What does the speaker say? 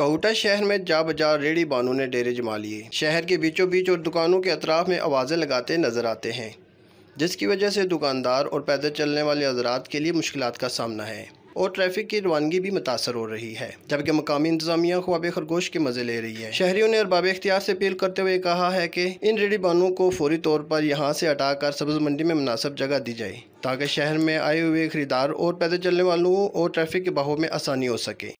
कोटा शहर में जा बजा रेडी बानों ने डेरे जमा लिए। शहर के बीचों बीच और दुकानों के अतराफ में आवाज़ें लगाते नज़र आते हैं, जिसकी वजह से दुकानदार और पैदल चलने वाले हजरात के लिए मुश्किल का सामना है और ट्रैफ़िक की रवानगी भी मुतासर हो रही है, जबकि मकामी इंतजामिया ख्वाब खरगोश के मज़े ले रही है। शहरियों ने अरबाब इख्तियार से अपील करते हुए कहा है कि इन रेडी बानों को फौरी तौर पर यहाँ से हटाकर सब्ज मंडी में मुनासब जगह दी जाए, ताकि शहर में आए हुए खरीदार और पैदल चलने वालों और ट्रैफ़िक के बहाव में आसानी हो सके।